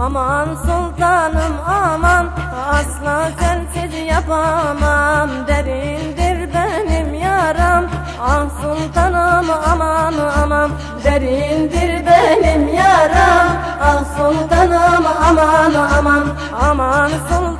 Aman sultanım aman asla sensiz yapamam. Derindir benim yaram. Ah sultanım aman aman Derindir benim yaram. Ah sultanım aman aman Aman sultanım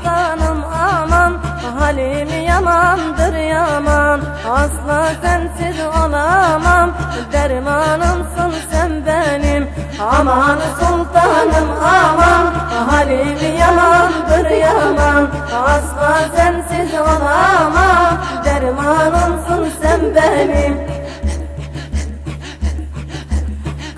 halim yamandır yaman. Asla sensiz olamam. Dermanımsın sen benim. Aman sultanım aman. Halim yamandır yaman. Asla sensiz olamam. Dermanımsın sen benim.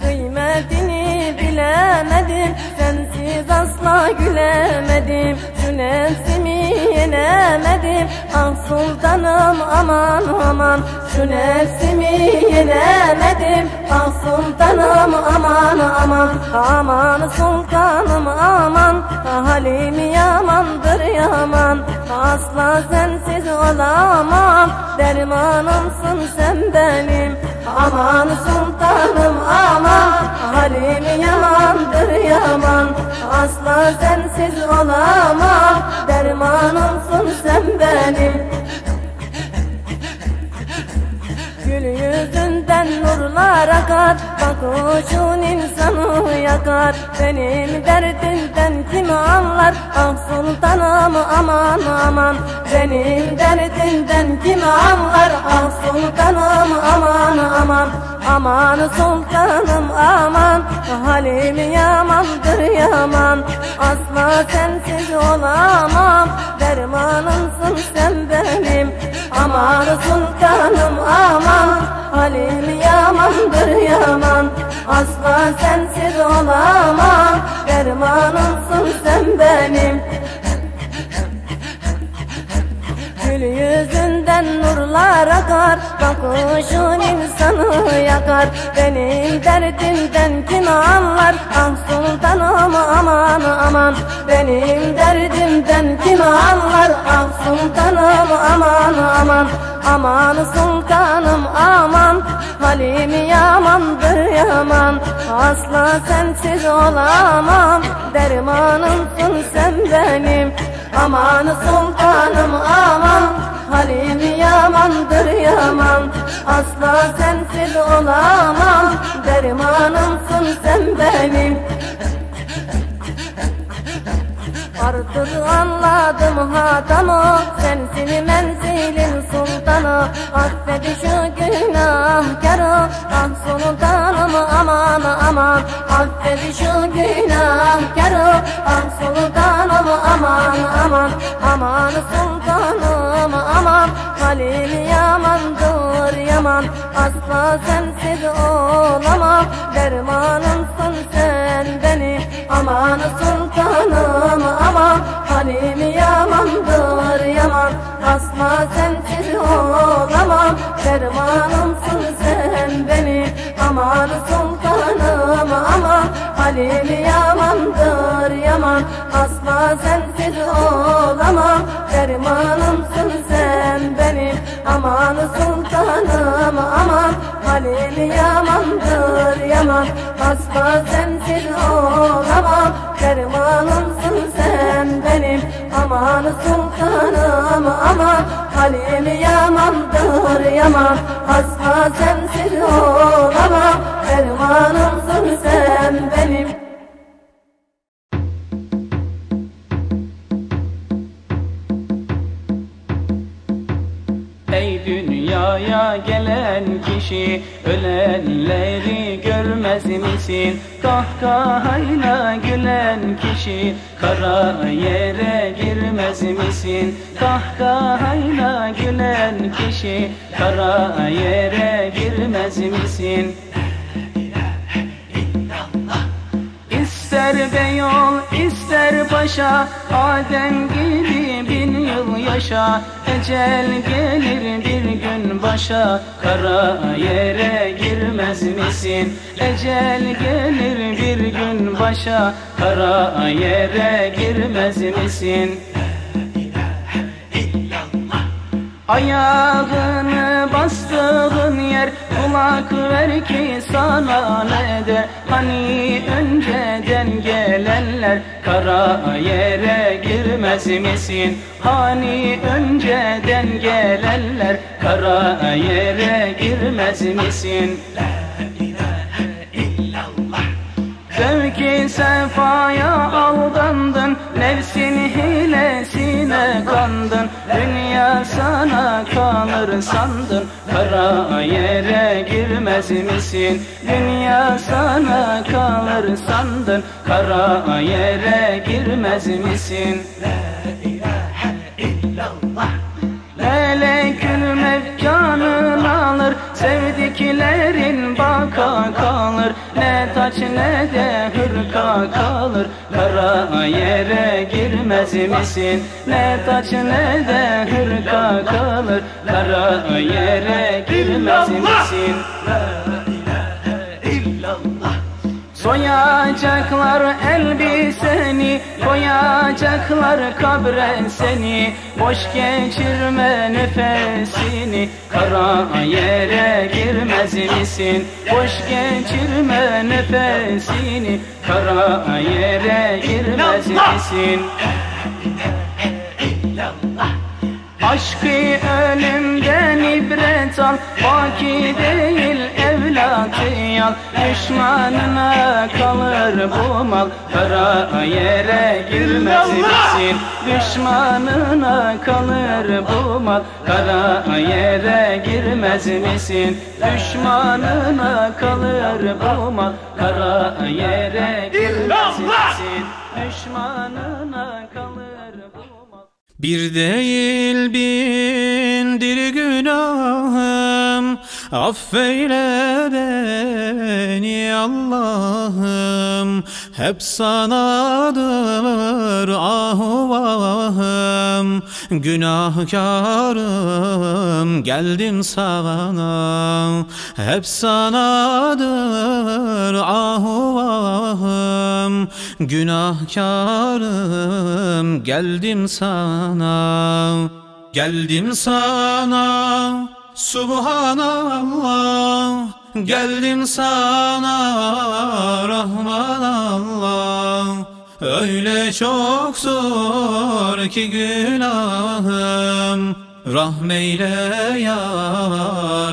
Kıymetini bilemedim. Sensiz asla gülemedim Şu nefsimi yenemedim. Ah sultanım aman aman. Şu nefsimi yenemedim. Ah sultanım aman aman. Aman sultanım aman. Halim yamandır yaman. Asla sensiz olamam. Dermanımsın sen benim. Aman sultanım aman Halim yamandır yaman. Asla sensiz olamam. Dermanımsın sen benim. Gül yüzünden nurlar akar. Bakışın insanı yakar. Benim derdimden kim anlar? Ah sultanım aman aman. Benim derdimden kim anlar? Ah sultanım aman aman Aman sultanım aman Halim yamandır yaman. Asla sensiz olamam Dermanımsın sen benim. Aman sultanım aman Halim yamandır yaman. Asla sensiz olamam Dermanımsın sen benim. Gül yüzünden nurlar akar Bakışın insanı yakar Benim derdimden kim anlar Ah sultanım aman aman. Benim derdimden kim anlar Ah sultanım aman aman. Aman sultanım aman. Halim yamandır yaman. Asla sensiz olamam. Dermanımsın sen benim. Aman sultanım aman Halim yamandır yaman Asla sensiz olamam. Dermanımsın sen benim Artık anladım hatamı Sensin menzilin sultanı. Affet şu günahkarı Ah sultanım aman aman. Affet şu günahkarı Ah sultanım aman aman. Aman sultanım aman. Halim yamandır yaman. Asla sensiz olamam Dermanımsın sen Halim yamandır yaman. Asla sensiz olamam. Dermanımsın sen benim Aman sultanım aman. Halim yamandır yaman. Asla sensiz olamam. Dermanımsın sen benim Aman sultanım aman Halim yamandır yaman. Asla sensiz olamam Dermanımsın sen benim. Aman sultanım aman. Halim yamandır yaman. Asla sensiz olamam Dermanımsın sen benim dünyaya gelen kişi Ölenleri görmez misin? Kahkahayla gülen kişi Kara yere girmez misin? Kahkahayla gülen kişi Kara yere girmez misin? İster beyol ister paşa Adem gibi bin yıl yaşa Ecel gelir bir gün başa Kara yere girmez misin? Ecel gelir bir gün başa Kara yere girmez misin? Ayağını bastığın yer kulak ver ki sana ne der Hani önceden gelenler kara yere girmez misin? Hani önceden gelenler kara yere girmez misin Zevki sefaya aldandın Nefsin hilesine kandın. Dünya sana kalır sandın Kara yere girmez misin? Dünya sana kalır sandın Kara yere girmez misin? La ilahe illallah. Melekül mevcanın alır Sevdiklerin baka kalır. Ne taç ne de hırka kalır. Kara yere girmez misin? Ne taç ne de hırka kalır. Kara yere girmez misin Soyacaklar elbiseni Koyacaklar kabre seni. Boş geçirme nefesini Kara yere girmez misin? Boş geçirme nefesini Kara yere girmez misin Aşkı ölümden ibret al Baki değil evlatı yal. Düşmanına kalır bu mal Kara yere girmez misin? Düşmanına kalır bu mal Kara yere girmez misin? Düşmanına kalır bu mal Kara yere girmez misin? Düşmanına Bir değil bindir günahım Affeyle beni Allah'ım Hep sanadır ahvahım. Günahkarım geldim sana Hep sanadır ahvahım. Günahkarım geldim sana Geldim sana Subhanallah Geldim sana Rahman Allah. Öyle çok zor ki günahım Rahmeyle ya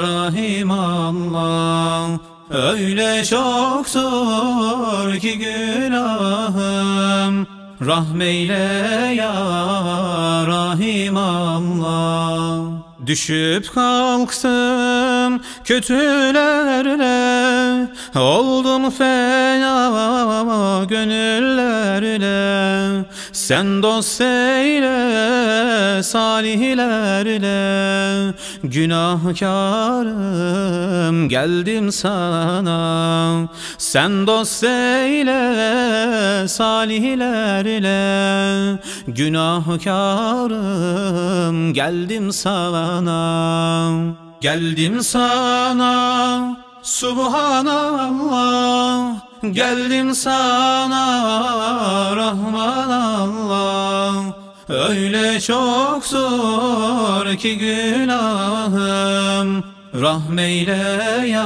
Rahim Allah. Öyle çok zor ki günahım Rahmeyle ya Rahim Allah Düşüp kalktım kötülerle Oldum fena gönüllerle. Sen dost eyle salihlerle. Günahkarım geldim sana. Sen dost eyle salihlerle. Günahkarım geldim sana Geldim sana. Subhanallah. Geldim sana. Rahman Allah. Öyle çok zor ki günahım. Rahmeyle ya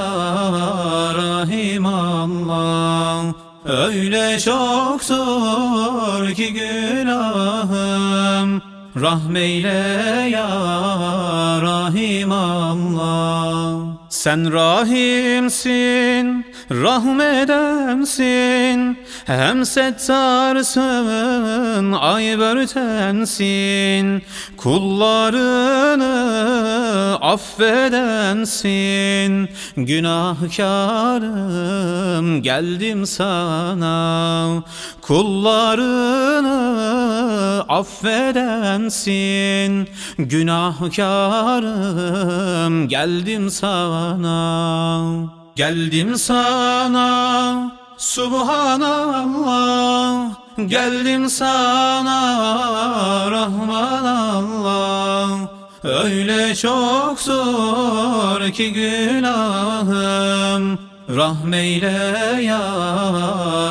Rahim Allah. Öyle çok zor ki günahım Rahmeyle ya Rahim Allah Sen rahimsin, rahmedemsin Hem settarsın, aybertensin Kullarını affedensin. Günahkarım geldim sana. Kullarını affedensin. Günahkarım geldim sana. Geldim sana Subhanallah Geldim sana Rahman Allah Öyle çok zor ki günahım Rahmeyle ya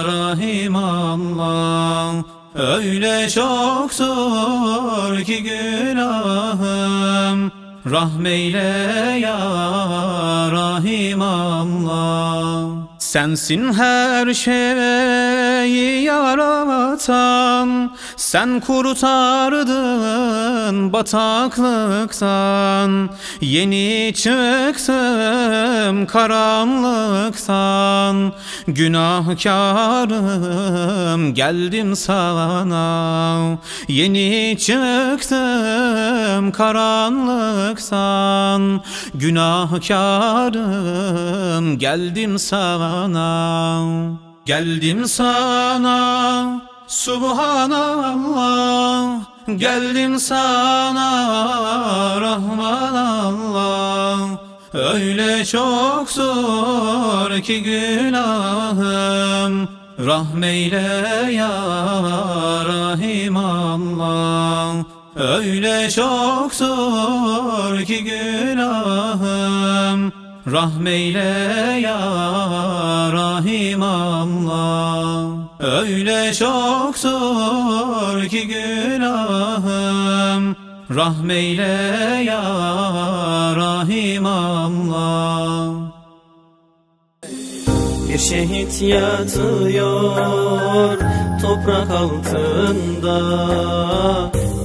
Rahim Allah Öyle çok zor ki günahım Rahmeyle ya Rahim Allah Sensin her şeyi yaratan Sen kurtardın bataklıktan. Yeni çıktım karanlıktan. Günahkarım geldim sana. Yeni çıktım karanlıktan. Günahkarım geldim sana Geldim sana Subhanallah. Geldim sana Rahman Allah Öyle çok zor ki günahım. Rahmeyle ya Rahim Allah Öyle çok zor ki günahım Rahmeyle ya Rahim Allah Öyle çok zor ki günahım. Rahmeyle ya Rahim Allah Bir şehit yatıyor toprak altında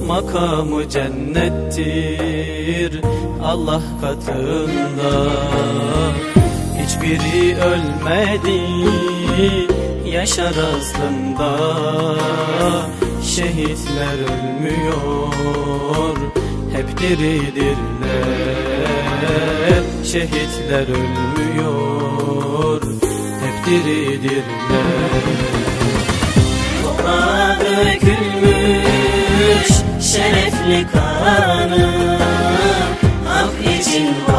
Makamı cennettir. Allah katında Hiçbiri ölmedi yaşar aslında. Şehitler ölmüyor hep diridirler. Şehitler ölmüyor hep diridirler. Toprağa dökülmüş şerefli kanı. Hak için vatana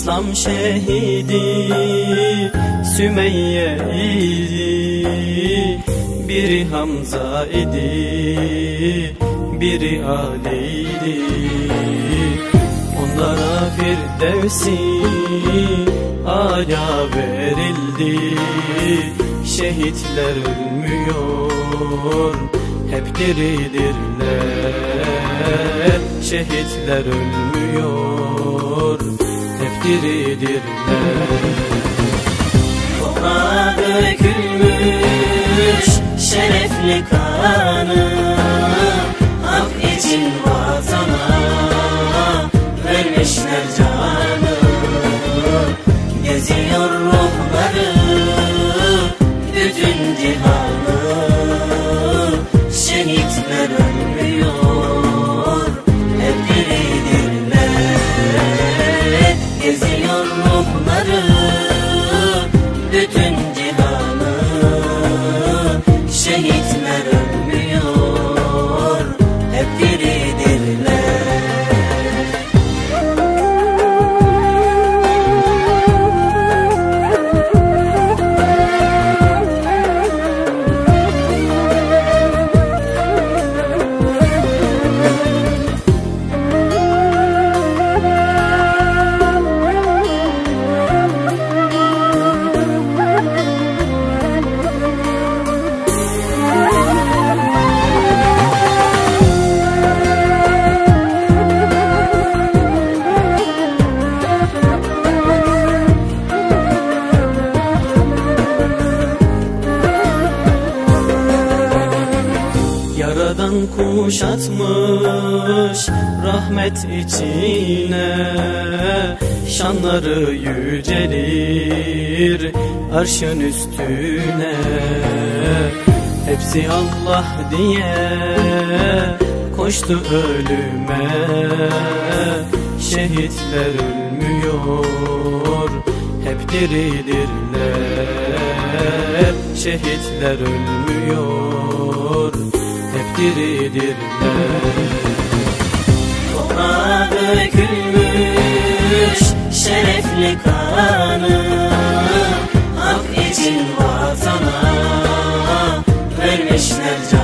İslam şehidi Sümeyye idi Biri Hamza idi Biri Ali idi. Onlara Firdevsi Ala verildi. Şehitler ölmüyor Hep diridirler Şehitler ölmüyor Hep diridirler Toprağa dökülmüş şerefli kanı Hak için vatana vermişler canı. Geziyor ruhları bütün cihanı Şehitler ölmüyor Şanları yücelir arşın üstüne. Hepsi Allah diye koştu ölüme. Şehitler ölmüyor hep diridirler. Şehitler ölmüyor hep diridirler. Toprağa dökülmüş şerefli kanı. Hak için vatana vermişler canı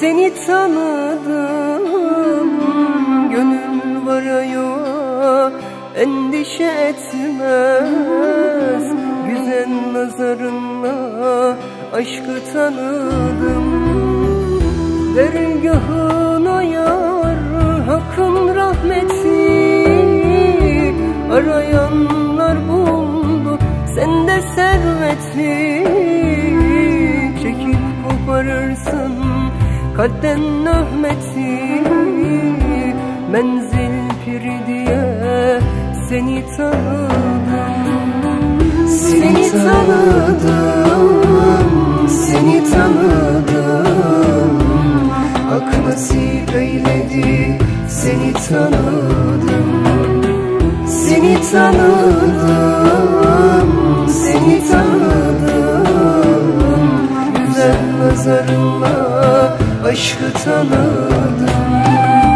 seni tanıdım Gönül varaya endişe etmez Güzel nazarınla aşkı tanıdım. Dergahına yar hakkın rahmeti Arayanlar buldu sende serveti. Çekip koparırsın kalpten nöhmeti Menzil piri diye seni tanıdım. Seni tanıdım, seni tanıdım. Hak nasip eyledi seni tanıdım. Seni tanıdım, seni tanıdım. Güzel nazarınla aşkı tanıdım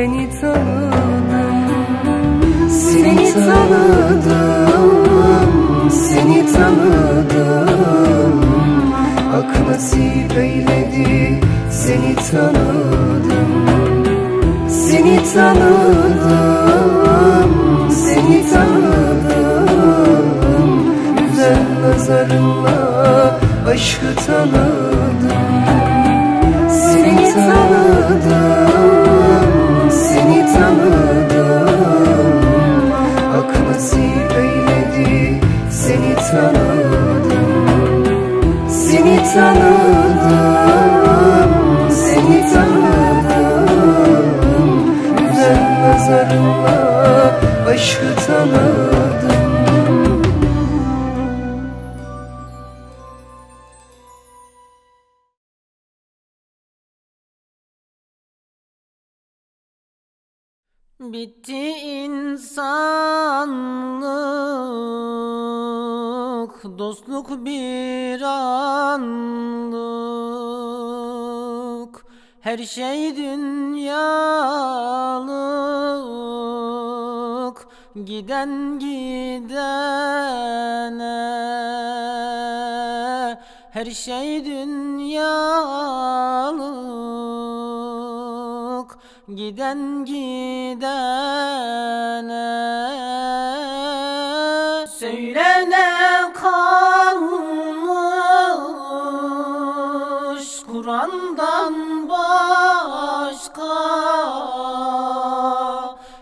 seni tanıdım Seni tanıdım, seni tanıdım. Hak nasip seni tanıdım. Seni tanıdım, seni tanıdım. Güzel nazarınla aşkı tanıdım. Seni tanıdım, tanıdım Hak nasip eyledi seni tanıdım Seni tanıdım, seni tanıdım. Güzel nazarınla aşkı tanıdım Bitti insanlık, dostluk bir anlık. Her şey dünyalık, giden gidene. Her şey dünyalık, giden gidene. Söylene kalmış Kur'an'dan başka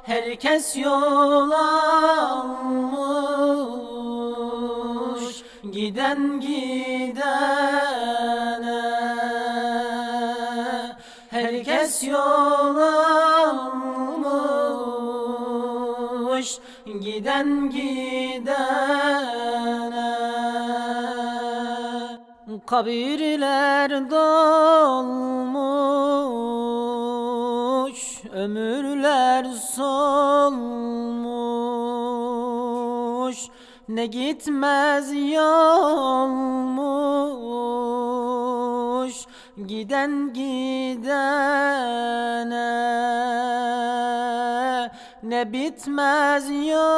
Herkes yol almış Giden gidene Herkes yol almış Giden gidene. Kabirler dolmuş Ömürler solmuş. Ne gitmez yolmuş Giden gidene Ne bitmez yolmuş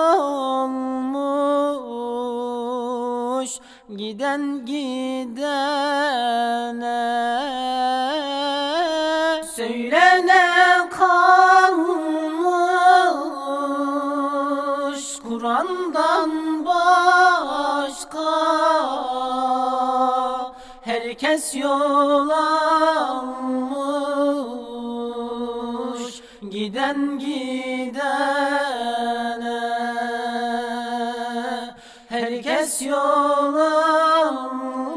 Giden gidene. Söylene kalmış Kur'an'dan başka? Herkes yol almış Giden gidene. Herkes yol almış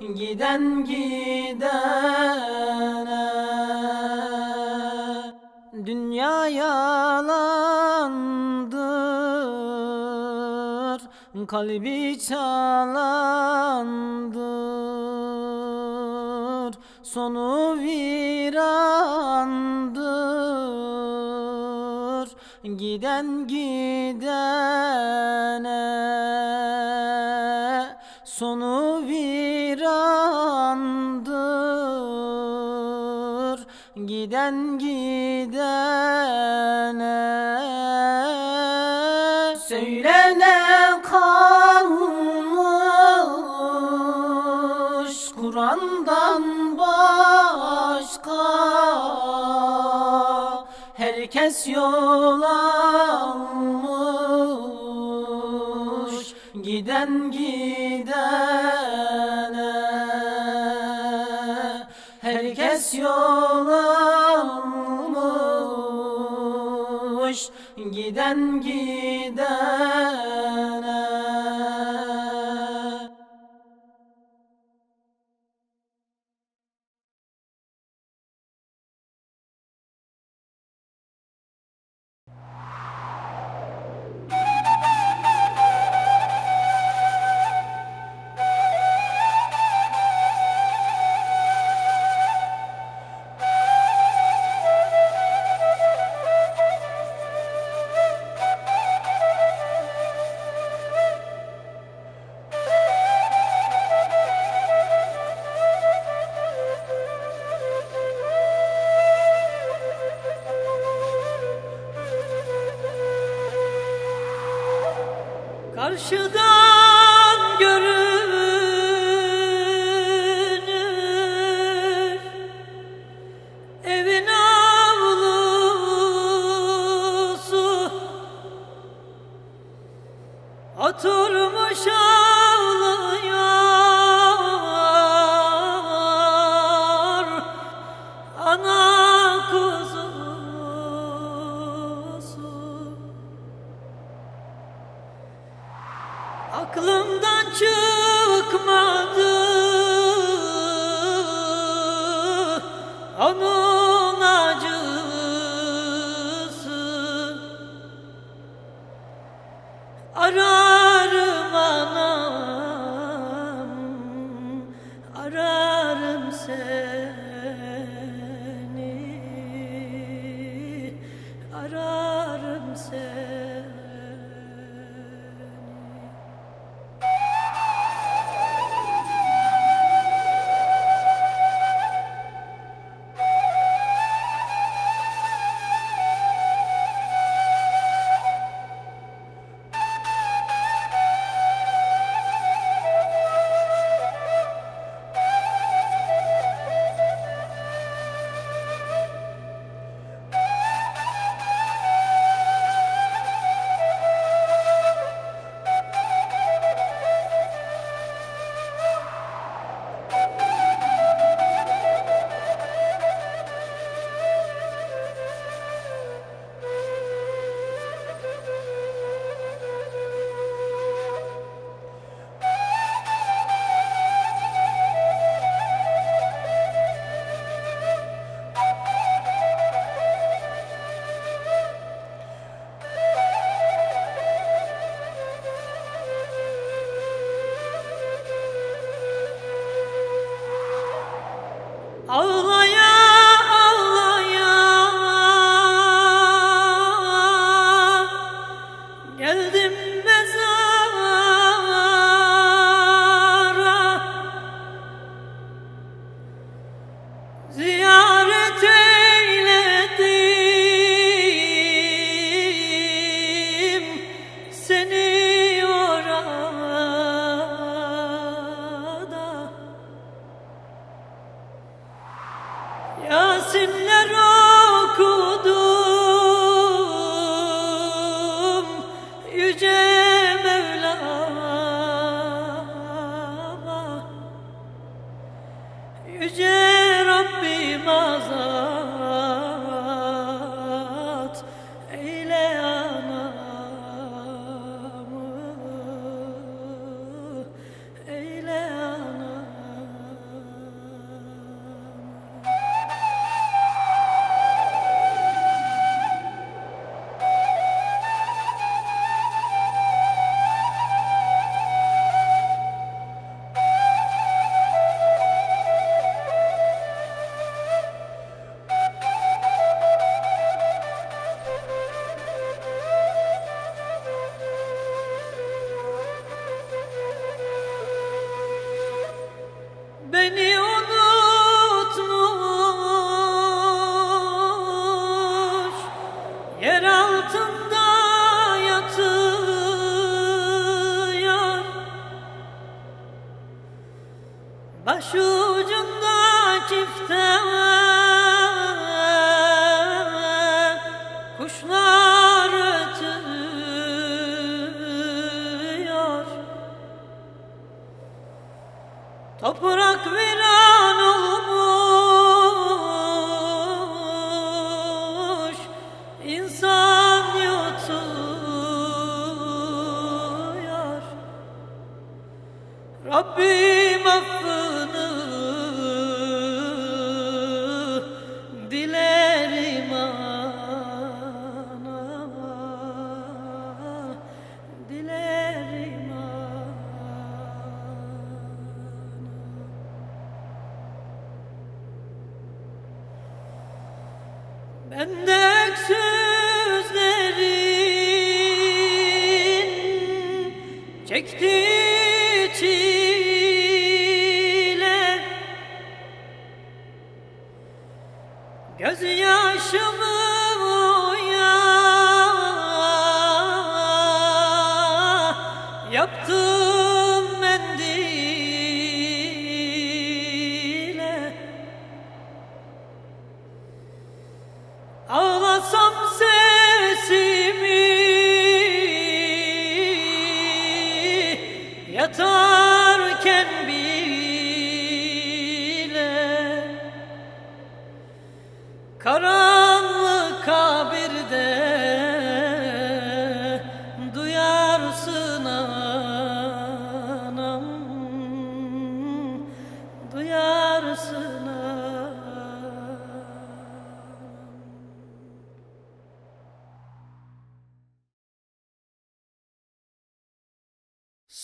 Giden gidene. Dünya yalandır Kalbi çalandır Sonu virandır. Giden gidene Sonu virandır. Giden gidene Herkes yol almış. Giden gidene Herkes yol almış. Giden gidene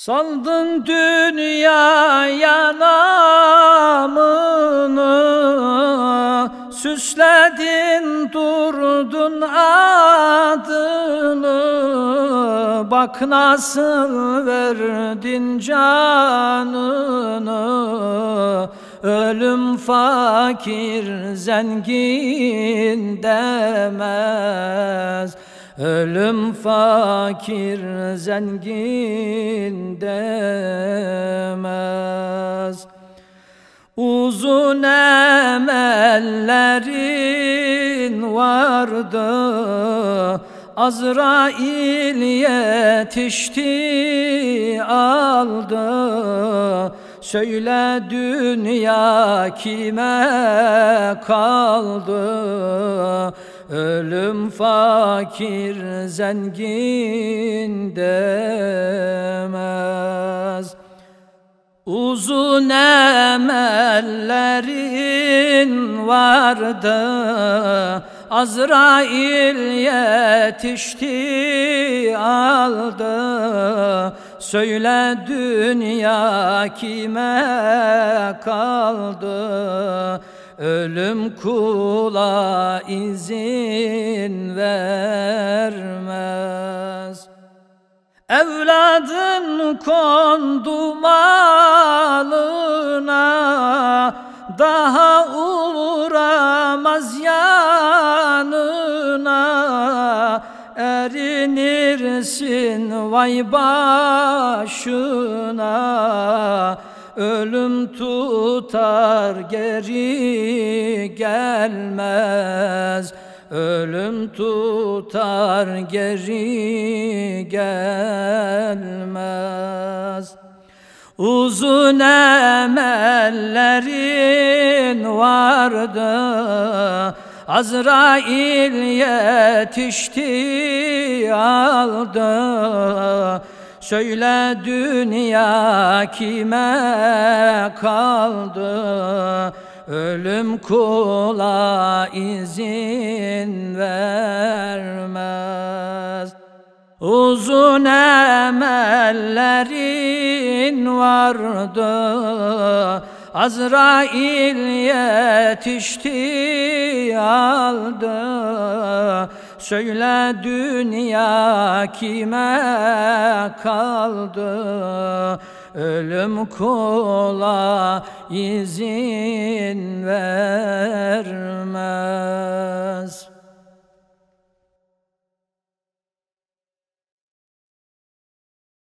Saldın dünyaya namını Süsledin durdun adını. Bak nasıl verdin canını. Ölüm fakir zengin demez Ölüm fakir zengin demez. Uzun emellerin vardı Azrail yetişti aldı. Söyle dünya kime kaldı Ölüm fakir zengin demez. Uzun emellerin vardı Azrail yetişti aldı. Söyle dünya kime kaldı Ölüm kula izin vermez. Evladın kondu malına Daha uğramaz yanına. Erinirsin vay başına Ölüm tutar geri gelmez. Ölüm tutar geri gelmez. Uzun emellerin vardı. Azrail yetişti aldı Söyle dünya kime kaldı? Ölüm kula izin vermez. Uzun emellerin vardı. Azrail yetişti aldı Söyle dünya kime kaldı? Ölüm kula izin vermez